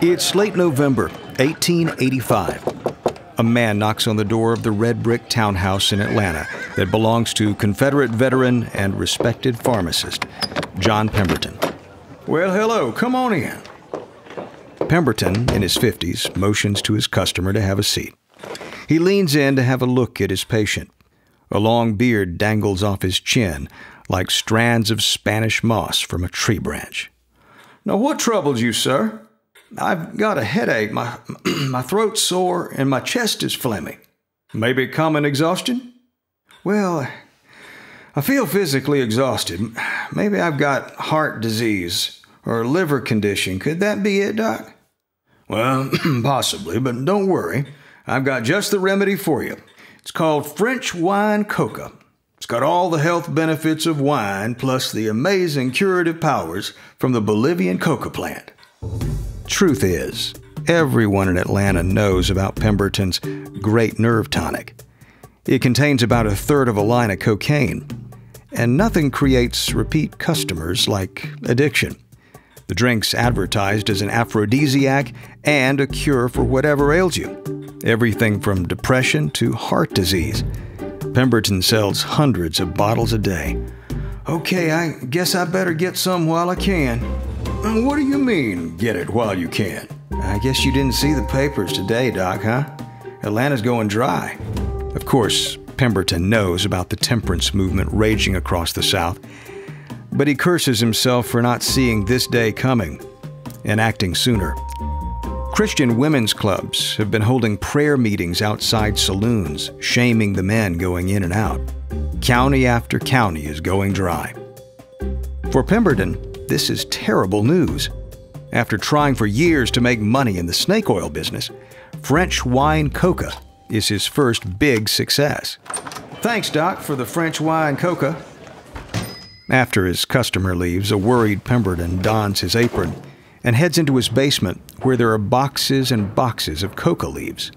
It's late November, 1885. A man knocks on the door of the red brick townhouse in Atlanta that belongs to Confederate veteran and respected pharmacist, John Pemberton. Well, hello, come on in. Pemberton, in his 50s, motions to his customer to have a seat. He leans in to have a look at his patient. A long beard dangles off his chin like strands of Spanish moss from a tree branch. Now, what troubles you, sir? I've got a headache, my, my throat's sore, and my chest is phlegmy. Maybe common exhaustion? Well, I feel physically exhausted. Maybe I've got heart disease or liver condition. Could that be it, Doc? Well, possibly, but don't worry. I've got just the remedy for you. It's called French wine coca. It's got all the health benefits of wine plus the amazing curative powers from the Bolivian coca plant. Truth is, everyone in Atlanta knows about Pemberton's Great Nerve Tonic. It contains about a third of a line of cocaine, and nothing creates repeat customers like addiction. The drink's advertised as an aphrodisiac and a cure for whatever ails you everything from depression to heart disease. Pemberton sells hundreds of bottles a day. Okay, I guess I better get some while I can. What do you mean, get it while you can? I guess you didn't see the papers today, Doc, huh? Atlanta's going dry. Of course, Pemberton knows about the temperance movement raging across the South, but he curses himself for not seeing this day coming and acting sooner. Christian women's clubs have been holding prayer meetings outside saloons, shaming the men going in and out. County after county is going dry. For Pemberton, this is terrible news. After trying for years to make money in the snake oil business, French wine coca is his first big success. Thanks, Doc, for the French wine coca. After his customer leaves, a worried Pemberton dons his apron and heads into his basement where there are boxes and boxes of coca leaves.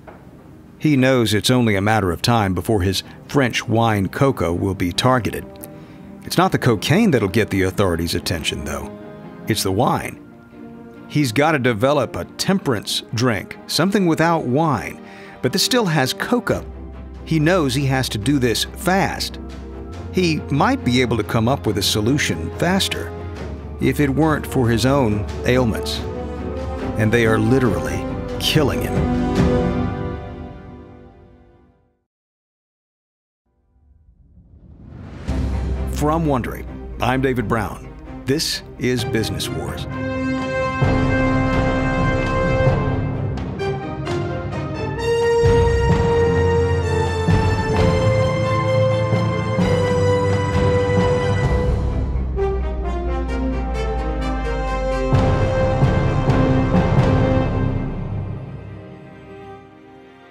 He knows it's only a matter of time before his French wine coca will be targeted. It's not the cocaine that'll get the authorities' attention, though. It's the wine. He's got to develop a temperance drink, something without wine, but this still has coca. He knows he has to do this fast. He might be able to come up with a solution faster if it weren't for his own ailments. And they are literally killing him. From Wondery, I'm David Brown. This is Business Wars.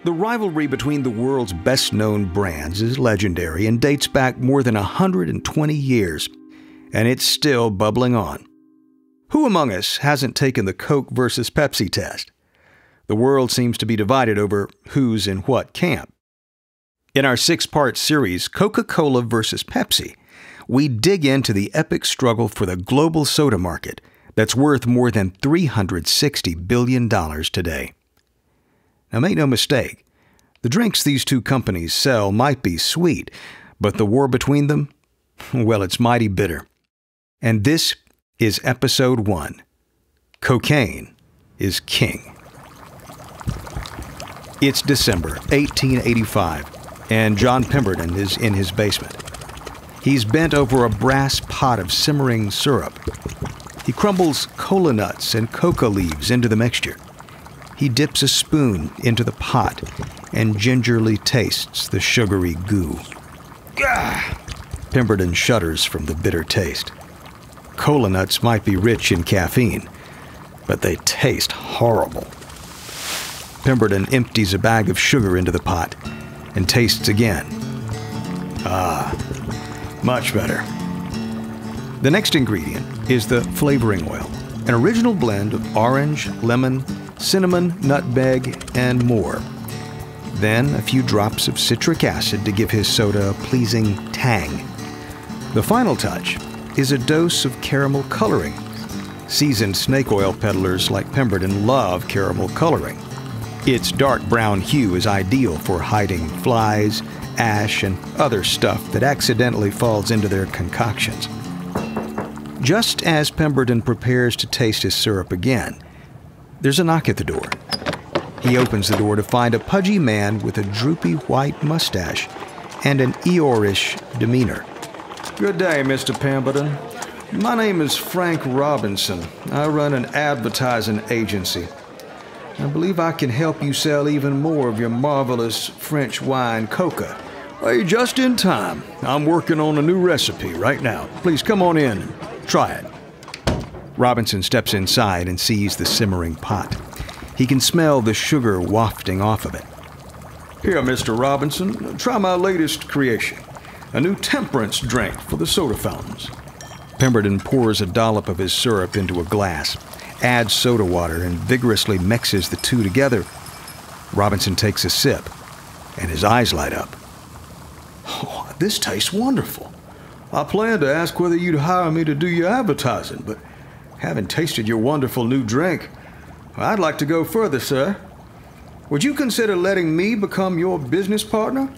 The rivalry between the world's best known brands is legendary and dates back more than 120 years, and it's still bubbling on. Who among us hasn't taken the Coke versus Pepsi test? The world seems to be divided over who's in what camp. In our six part series, Coca Cola versus Pepsi, we dig into the epic struggle for the global soda market that's worth more than $360 billion today. Now, make no mistake, the drinks these two companies sell might be sweet, but the war between them, well, it's mighty bitter. And this is episode one Cocaine is King. It's December 1885, and John Pemberton is in his basement. He's bent over a brass pot of simmering syrup. He crumbles cola nuts and coca leaves into the mixture. He dips a spoon into the pot and gingerly tastes the sugary goo. Gah! Pemberton shudders from the bitter taste. Cola nuts might be rich in caffeine, but they taste horrible. Pemberton empties a bag of sugar into the pot and tastes again. Ah, much better. The next ingredient is the flavoring oil, an original blend of orange, lemon, cinnamon, nutmeg, and more. Then a few drops of citric acid to give his soda a pleasing tang. The final touch is a dose of caramel coloring. Seasoned snake oil peddlers like Pemberton love caramel coloring. Its dark brown hue is ideal for hiding flies, ash, and other stuff that accidentally falls into their concoctions. Just as Pemberton prepares to taste his syrup again, there's a knock at the door. He opens the door to find a pudgy man with a droopy white mustache and an Eeyore-ish demeanor. Good day, Mr. Pemberton. My name is Frank Robinson. I run an advertising agency. I believe I can help you sell even more of your marvelous French wine coca. Hey, just in time. I'm working on a new recipe right now. Please come on in try it. Robinson steps inside and sees the simmering pot. He can smell the sugar wafting off of it. Here, Mr. Robinson, try my latest creation a new temperance drink for the soda fountains. Pemberton pours a dollop of his syrup into a glass, adds soda water, and vigorously mixes the two together. Robinson takes a sip, and his eyes light up. Oh, this tastes wonderful. I planned to ask whether you'd hire me to do your advertising, but having tasted your wonderful new drink, I'd like to go further, sir. Would you consider letting me become your business partner?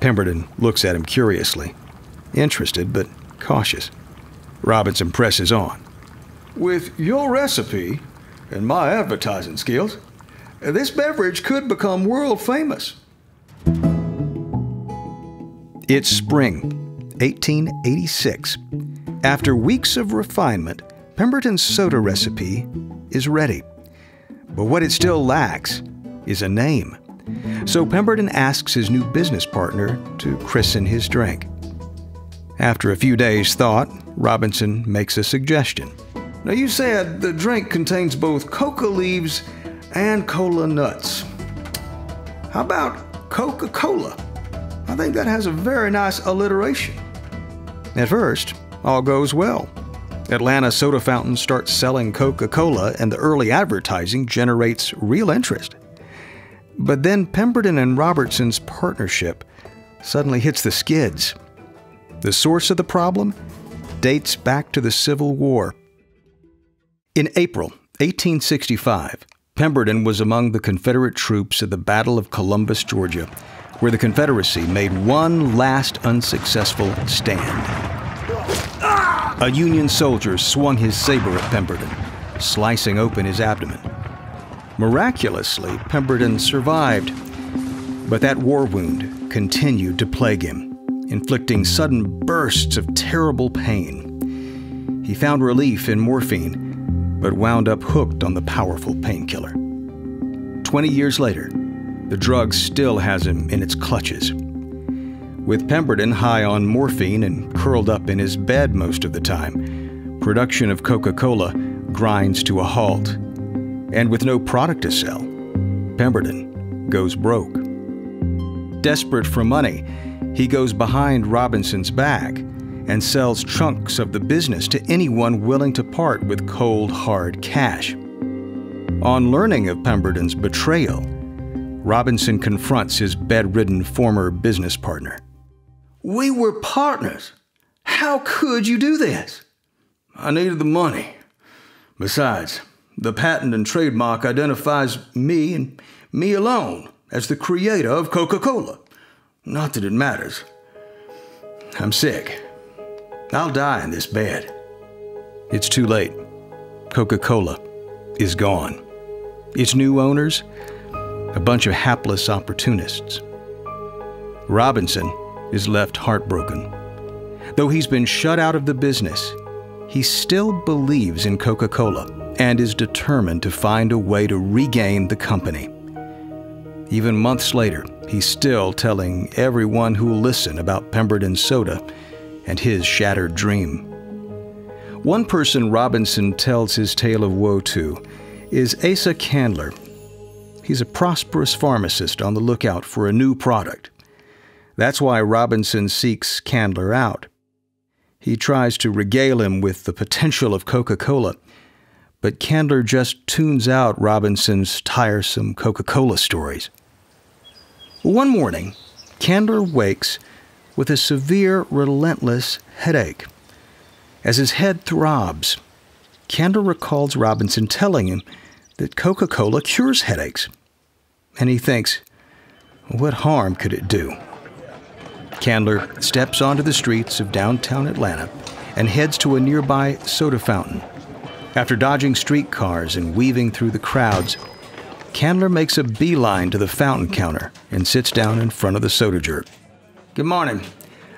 Pemberton looks at him curiously, interested but cautious. Robinson presses on. With your recipe and my advertising skills, this beverage could become world famous. It's spring, 1886. After weeks of refinement, Pemberton's soda recipe is ready. But what it still lacks is a name. So Pemberton asks his new business partner to christen his drink. After a few days' thought, Robinson makes a suggestion. Now, you said the drink contains both coca leaves and cola nuts. How about Coca Cola? I think that has a very nice alliteration. At first, all goes well. Atlanta soda fountains start selling Coca Cola, and the early advertising generates real interest. But then Pemberton and Robinson's partnership suddenly hits the skids. The source of the problem dates back to the Civil War. In April 1865, Pemberton was among the Confederate troops at the Battle of Columbus, Georgia, where the Confederacy made one last unsuccessful stand. A Union soldier swung his saber at Pemberton, slicing open his abdomen. Miraculously, Pemberton survived, but that war wound continued to plague him, inflicting sudden bursts of terrible pain. He found relief in morphine, but wound up hooked on the powerful painkiller. Twenty years later, the drug still has him in its clutches. With Pemberton high on morphine and curled up in his bed most of the time, production of Coca Cola grinds to a halt and with no product to sell, Pemberton goes broke. Desperate for money, he goes behind Robinson's back and sells chunks of the business to anyone willing to part with cold, hard cash. On learning of Pemberton's betrayal, Robinson confronts his bedridden former business partner. We were partners. How could you do this? I needed the money. Besides, the patent and trademark identifies me and me alone as the creator of Coca Cola. Not that it matters. I'm sick. I'll die in this bed. It's too late. Coca Cola is gone. Its new owners, a bunch of hapless opportunists. Robinson is left heartbroken. Though he's been shut out of the business, he still believes in Coca Cola and is determined to find a way to regain the company. Even months later, he's still telling everyone who'll listen about Pemberton Soda and his shattered dream. One person Robinson tells his tale of woe to is Asa Candler. He's a prosperous pharmacist on the lookout for a new product. That's why Robinson seeks Candler out. He tries to regale him with the potential of Coca Cola but Candler just tunes out Robinson's tiresome Coca Cola stories. One morning, Candler wakes with a severe, relentless headache. As his head throbs, Candler recalls Robinson telling him that Coca Cola cures headaches. And he thinks, what harm could it do? Candler steps onto the streets of downtown Atlanta and heads to a nearby soda fountain. After dodging streetcars and weaving through the crowds, Candler makes a beeline to the fountain counter and sits down in front of the soda jerk. Good morning.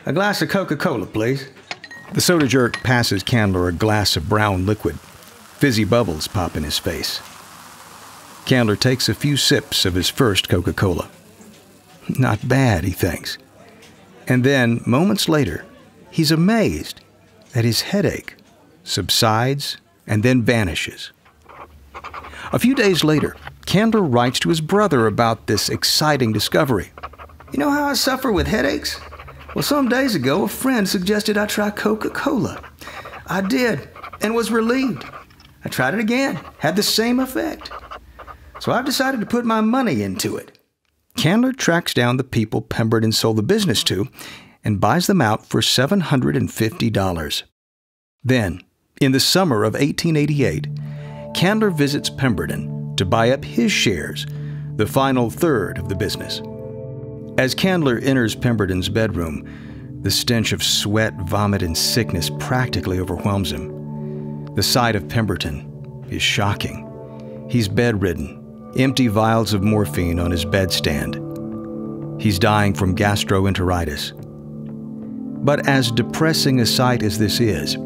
A glass of Coca Cola, please. The soda jerk passes Candler a glass of brown liquid. Fizzy bubbles pop in his face. Candler takes a few sips of his first Coca Cola. Not bad, he thinks. And then, moments later, he's amazed that his headache subsides and then vanishes. A few days later, Candler writes to his brother about this exciting discovery. You know how I suffer with headaches? Well, some days ago, a friend suggested I try Coca Cola. I did, and was relieved. I tried it again, had the same effect. So I've decided to put my money into it. Candler tracks down the people Pemberton sold the business to and buys them out for $750. Then, in the summer of 1888, Candler visits Pemberton to buy up his shares, the final third of the business. As Candler enters Pemberton's bedroom, the stench of sweat, vomit, and sickness practically overwhelms him. The sight of Pemberton is shocking. He's bedridden, empty vials of morphine on his bedstand. He's dying from gastroenteritis. But as depressing a sight as this is,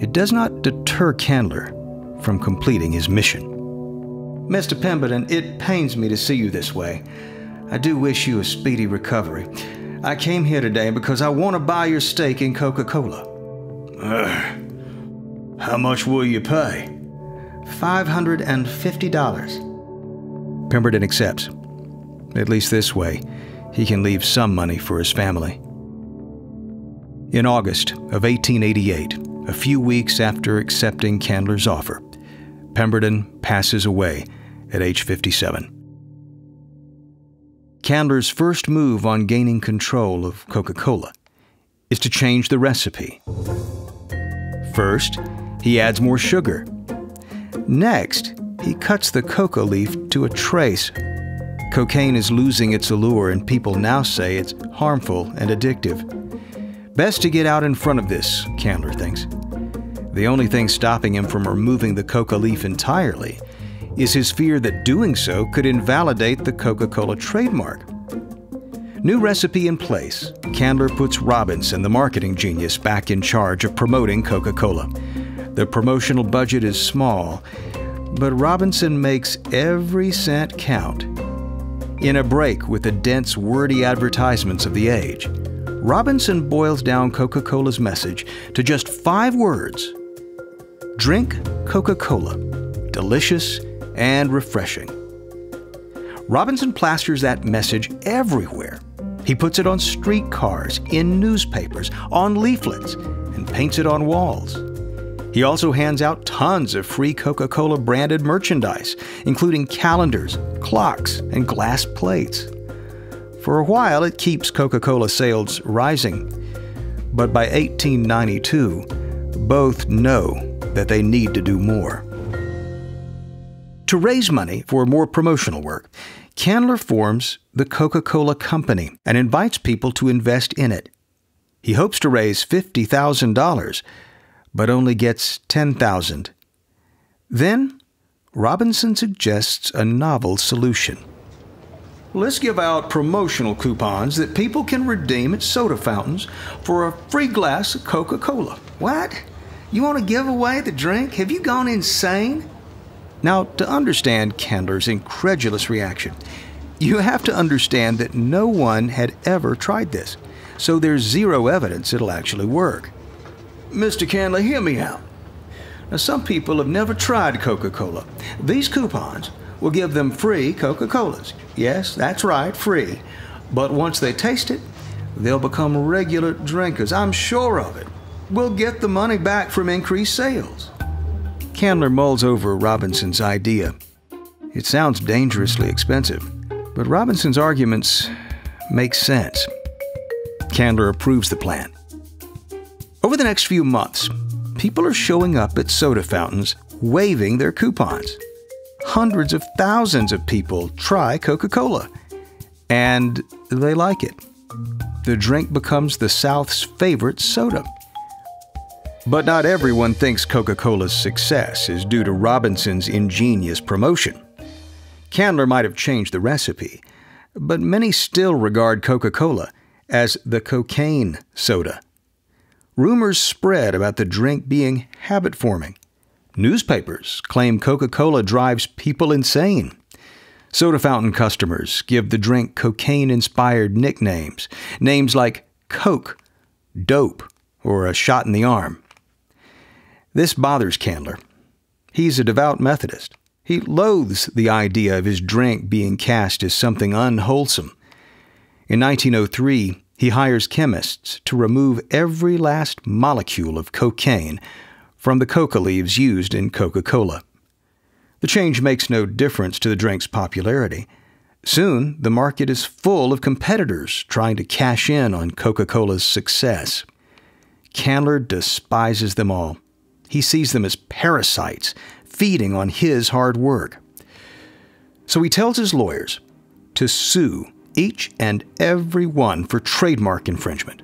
it does not deter Candler from completing his mission. Mr. Pemberton, it pains me to see you this way. I do wish you a speedy recovery. I came here today because I want to buy your stake in Coca Cola. Uh, how much will you pay? $550. Pemberton accepts. At least this way, he can leave some money for his family. In August of 1888, a few weeks after accepting Candler's offer, Pemberton passes away at age 57. Candler's first move on gaining control of Coca Cola is to change the recipe. First, he adds more sugar. Next, he cuts the coca leaf to a trace. Cocaine is losing its allure, and people now say it's harmful and addictive. Best to get out in front of this, Candler thinks. The only thing stopping him from removing the coca leaf entirely is his fear that doing so could invalidate the Coca Cola trademark. New recipe in place, Candler puts Robinson, the marketing genius, back in charge of promoting Coca Cola. The promotional budget is small, but Robinson makes every cent count. In a break with the dense, wordy advertisements of the age, Robinson boils down Coca Cola's message to just five words Drink Coca Cola. Delicious and refreshing. Robinson plasters that message everywhere. He puts it on streetcars, in newspapers, on leaflets, and paints it on walls. He also hands out tons of free Coca Cola branded merchandise, including calendars, clocks, and glass plates. For a while, it keeps Coca Cola sales rising. But by 1892, both know that they need to do more. To raise money for more promotional work, Candler forms the Coca Cola Company and invites people to invest in it. He hopes to raise $50,000, but only gets 10,000. Then, Robinson suggests a novel solution. Let's give out promotional coupons that people can redeem at soda fountains for a free glass of Coca Cola. What? You want to give away the drink? Have you gone insane? Now, to understand Candler's incredulous reaction, you have to understand that no one had ever tried this, so there's zero evidence it'll actually work. Mr. Candler, hear me out. Now, some people have never tried Coca Cola. These coupons will give them free Coca Colas. Yes, that's right, free. But once they taste it, they'll become regular drinkers. I'm sure of it. We'll get the money back from increased sales. Candler mulls over Robinson's idea. It sounds dangerously expensive, but Robinson's arguments make sense. Candler approves the plan. Over the next few months, people are showing up at soda fountains waving their coupons. Hundreds of thousands of people try Coca Cola, and they like it. The drink becomes the South's favorite soda. But not everyone thinks Coca Cola's success is due to Robinson's ingenious promotion. Candler might have changed the recipe, but many still regard Coca Cola as the cocaine soda. Rumors spread about the drink being habit forming. Newspapers claim Coca Cola drives people insane. Soda fountain customers give the drink cocaine inspired nicknames, names like Coke, Dope, or a shot in the arm. This bothers Candler. He's a devout Methodist. He loathes the idea of his drink being cast as something unwholesome. In 1903, he hires chemists to remove every last molecule of cocaine from the coca leaves used in Coca Cola. The change makes no difference to the drink's popularity. Soon, the market is full of competitors trying to cash in on Coca Cola's success. Candler despises them all. He sees them as parasites feeding on his hard work. So he tells his lawyers to sue each and every one for trademark infringement.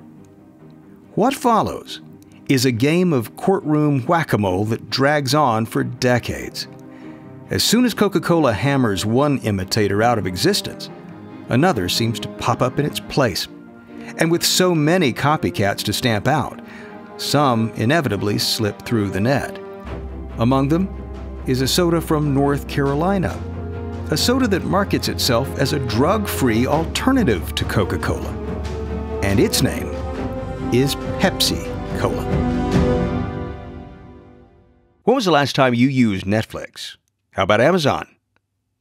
What follows is a game of courtroom whack a mole that drags on for decades. As soon as Coca Cola hammers one imitator out of existence, another seems to pop up in its place. And with so many copycats to stamp out, some inevitably slip through the net. Among them is a soda from North Carolina, a soda that markets itself as a drug free alternative to Coca Cola. And its name is Pepsi Cola. When was the last time you used Netflix? How about Amazon?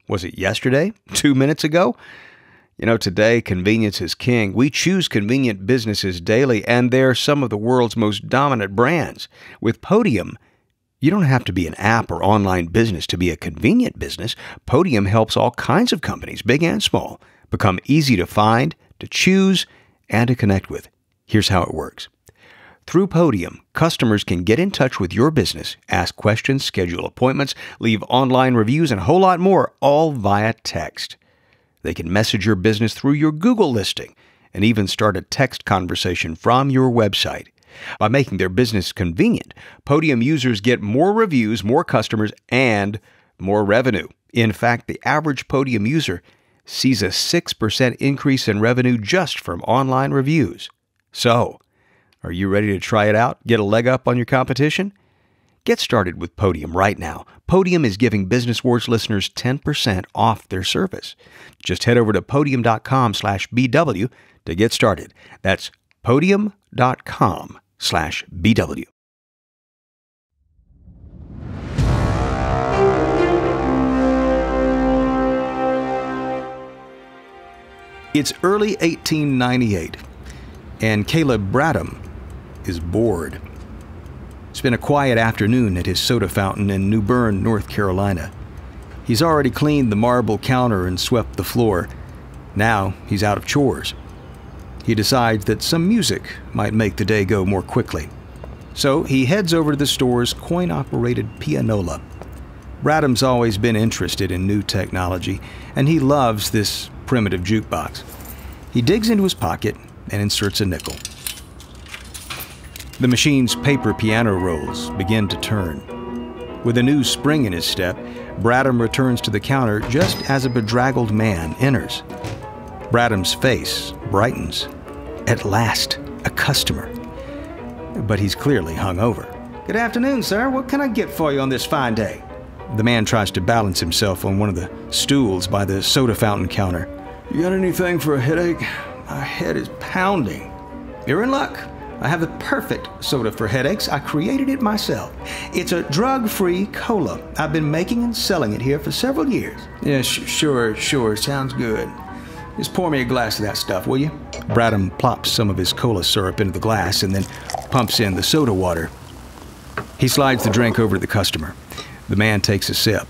Was it yesterday? Two minutes ago? You know, today, convenience is king. We choose convenient businesses daily, and they're some of the world's most dominant brands. With Podium, you don't have to be an app or online business to be a convenient business. Podium helps all kinds of companies, big and small, become easy to find, to choose, and to connect with. Here's how it works. Through Podium, customers can get in touch with your business, ask questions, schedule appointments, leave online reviews, and a whole lot more, all via text. They can message your business through your Google listing and even start a text conversation from your website. By making their business convenient, Podium users get more reviews, more customers, and more revenue. In fact, the average Podium user sees a 6% increase in revenue just from online reviews. So, are you ready to try it out? Get a leg up on your competition? Get started with Podium right now. Podium is giving Business Wars listeners 10% off their service. Just head over to podium.com slash BW to get started. That's podium.com slash BW. It's early 1898, and Caleb Bradham is bored. It's been a quiet afternoon at his soda fountain in New Bern, North Carolina. He's already cleaned the marble counter and swept the floor. Now he's out of chores. He decides that some music might make the day go more quickly. So he heads over to the store's coin operated pianola. Bradham's always been interested in new technology, and he loves this primitive jukebox. He digs into his pocket and inserts a nickel. The machine's paper piano rolls begin to turn. With a new spring in his step, Bradham returns to the counter just as a bedraggled man enters. Bradham's face brightens. At last, a customer. But he's clearly hung over. Good afternoon, sir. What can I get for you on this fine day? The man tries to balance himself on one of the stools by the soda fountain counter. You got anything for a headache? My head is pounding. You're in luck. I have the perfect soda for headaches. I created it myself. It's a drug free cola. I've been making and selling it here for several years. Yeah, sh- sure, sure. Sounds good. Just pour me a glass of that stuff, will you? Bradham plops some of his cola syrup into the glass and then pumps in the soda water. He slides the drink over to the customer. The man takes a sip.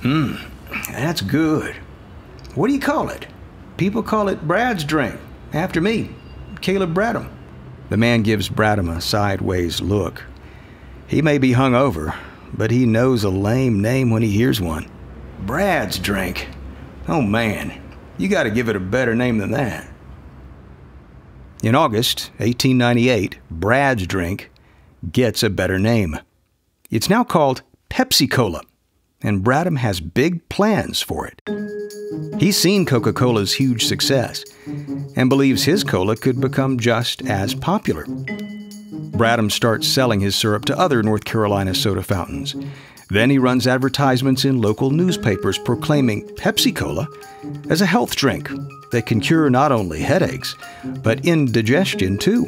Mmm, that's good. What do you call it? People call it Brad's drink. After me, Caleb Bradham. The man gives Bradham a sideways look. He may be hung over, but he knows a lame name when he hears one. Brad's drink. Oh man, you got to give it a better name than that. In August 1898, Brad's drink gets a better name. It's now called Pepsi Cola, and Bradham has big plans for it. He's seen Coca Cola's huge success and believes his cola could become just as popular. Bradham starts selling his syrup to other North Carolina soda fountains. Then he runs advertisements in local newspapers proclaiming Pepsi Cola as a health drink that can cure not only headaches, but indigestion too.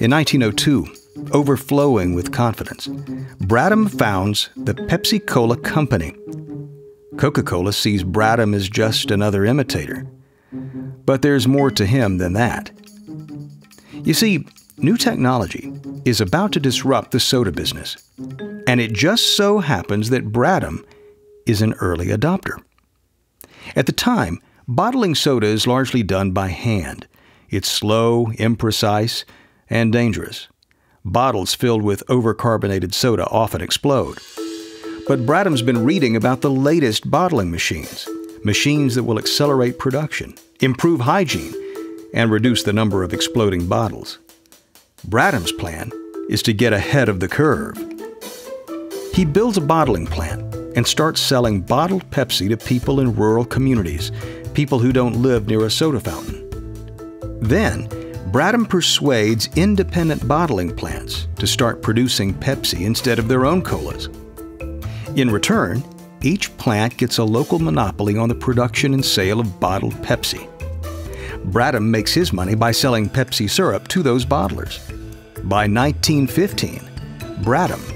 In 1902, overflowing with confidence, Bradham founds the Pepsi Cola Company. Coca Cola sees Bradham as just another imitator. But there's more to him than that. You see, new technology is about to disrupt the soda business, and it just so happens that Bradham is an early adopter. At the time, bottling soda is largely done by hand. It's slow, imprecise, and dangerous. Bottles filled with overcarbonated soda often explode. But Bradham's been reading about the latest bottling machines, machines that will accelerate production, improve hygiene, and reduce the number of exploding bottles. Bradham's plan is to get ahead of the curve. He builds a bottling plant and starts selling bottled Pepsi to people in rural communities, people who don't live near a soda fountain. Then, Bradham persuades independent bottling plants to start producing Pepsi instead of their own colas. In return, each plant gets a local monopoly on the production and sale of bottled Pepsi. Bradham makes his money by selling Pepsi syrup to those bottlers. By 1915, Bradham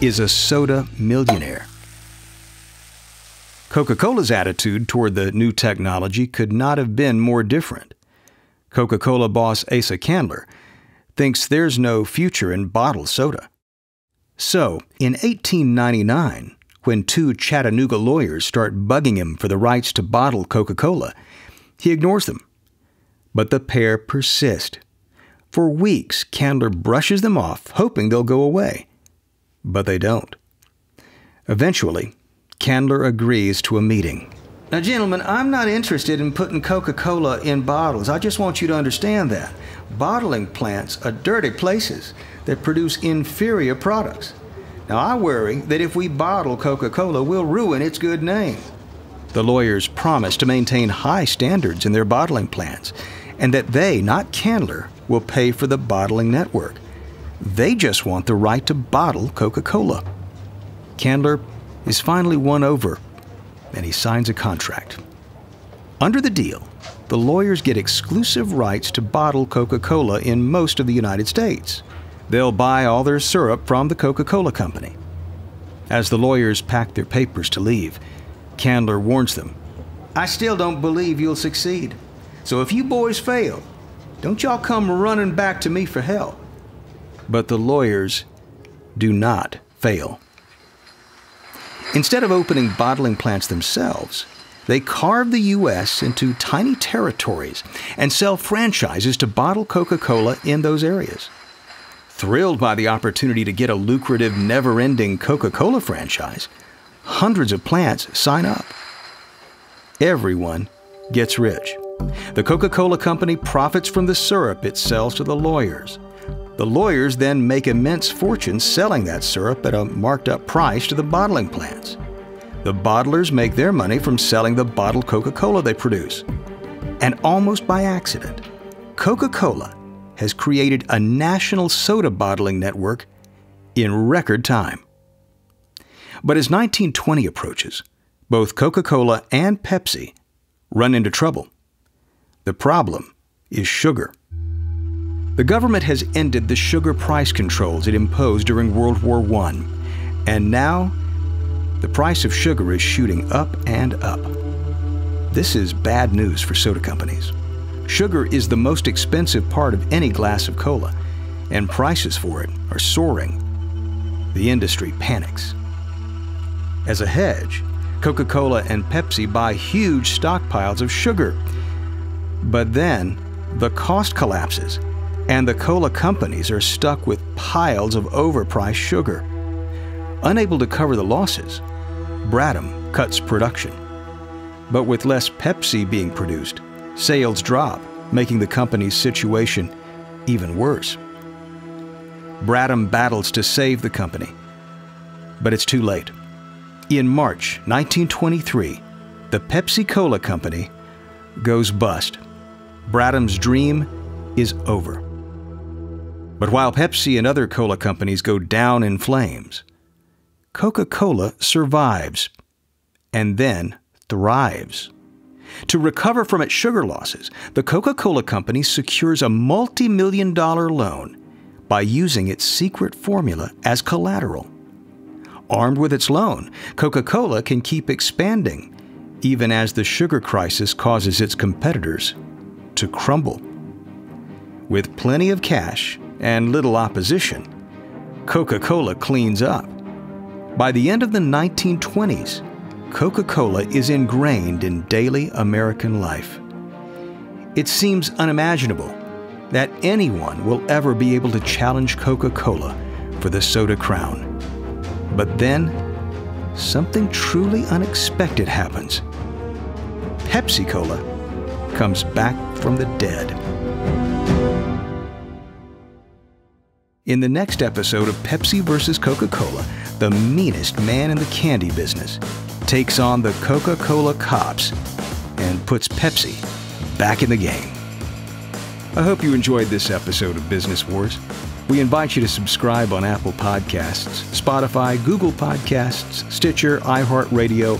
is a soda millionaire. Coca Cola's attitude toward the new technology could not have been more different. Coca Cola boss Asa Candler thinks there's no future in bottled soda. So, in 1899, when two Chattanooga lawyers start bugging him for the rights to bottle Coca Cola, he ignores them. But the pair persist. For weeks, Candler brushes them off, hoping they'll go away. But they don't. Eventually, Candler agrees to a meeting. Now, gentlemen, I'm not interested in putting Coca Cola in bottles. I just want you to understand that. Bottling plants are dirty places that produce inferior products. Now, I worry that if we bottle Coca Cola, we'll ruin its good name. The lawyers promise to maintain high standards in their bottling plants and that they, not Candler, will pay for the bottling network. They just want the right to bottle Coca Cola. Candler is finally won over, and he signs a contract. Under the deal, the lawyers get exclusive rights to bottle Coca Cola in most of the United States. They'll buy all their syrup from the Coca Cola Company. As the lawyers pack their papers to leave, Candler warns them I still don't believe you'll succeed. So if you boys fail, don't y'all come running back to me for help. But the lawyers do not fail. Instead of opening bottling plants themselves, they carve the U.S. into tiny territories and sell franchises to bottle Coca Cola in those areas. Thrilled by the opportunity to get a lucrative, never ending Coca Cola franchise, hundreds of plants sign up. Everyone gets rich. The Coca Cola Company profits from the syrup it sells to the lawyers. The lawyers then make immense fortunes selling that syrup at a marked up price to the bottling plants. The bottlers make their money from selling the bottled Coca Cola they produce. And almost by accident, Coca Cola has created a national soda bottling network in record time. But as 1920 approaches, both Coca Cola and Pepsi run into trouble. The problem is sugar. The government has ended the sugar price controls it imposed during World War I, and now the price of sugar is shooting up and up. This is bad news for soda companies. Sugar is the most expensive part of any glass of cola, and prices for it are soaring. The industry panics. As a hedge, Coca Cola and Pepsi buy huge stockpiles of sugar. But then, the cost collapses and the cola companies are stuck with piles of overpriced sugar. Unable to cover the losses, Bradham cuts production. But with less Pepsi being produced, sales drop, making the company's situation even worse. Bradham battles to save the company, but it's too late. In March 1923, the Pepsi Cola Company goes bust. Bradham's dream is over. But while Pepsi and other cola companies go down in flames, Coca Cola survives and then thrives. To recover from its sugar losses, the Coca Cola Company secures a multi million dollar loan by using its secret formula as collateral. Armed with its loan, Coca Cola can keep expanding, even as the sugar crisis causes its competitors to crumble. With plenty of cash and little opposition, Coca Cola cleans up. By the end of the 1920s, Coca Cola is ingrained in daily American life. It seems unimaginable that anyone will ever be able to challenge Coca Cola for the soda crown. But then, something truly unexpected happens. Pepsi Cola comes back from the dead. In the next episode of Pepsi vs. Coca Cola, the meanest man in the candy business takes on the Coca Cola cops and puts Pepsi back in the game. I hope you enjoyed this episode of Business Wars. We invite you to subscribe on Apple Podcasts, Spotify, Google Podcasts, Stitcher, iHeartRadio,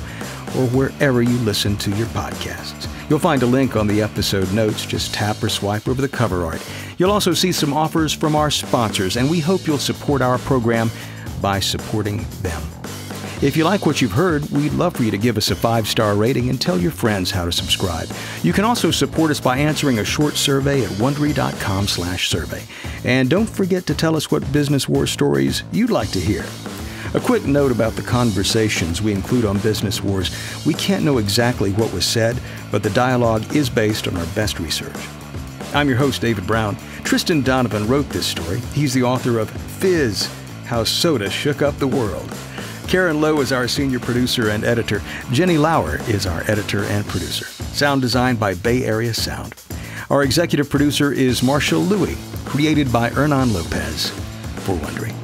or wherever you listen to your podcasts. You'll find a link on the episode notes. Just tap or swipe over the cover art. You'll also see some offers from our sponsors, and we hope you'll support our program by supporting them. If you like what you've heard, we'd love for you to give us a five star rating and tell your friends how to subscribe. You can also support us by answering a short survey at wondery.com/survey. And don't forget to tell us what business war stories you'd like to hear. A quick note about the conversations we include on Business Wars. We can't know exactly what was said, but the dialogue is based on our best research. I'm your host, David Brown. Tristan Donovan wrote this story. He's the author of Fizz How Soda Shook Up the World. Karen Lowe is our senior producer and editor. Jenny Lauer is our editor and producer. Sound designed by Bay Area Sound. Our executive producer is Marshall Lewy, created by Hernan Lopez for Wondery.